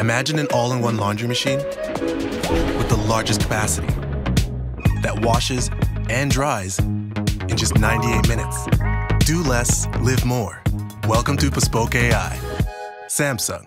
Imagine an all-in-one laundry machine with the largest capacity that washes and dries in just 98 minutes. Do less, live more. Welcome to Bespoke AI. Samsung.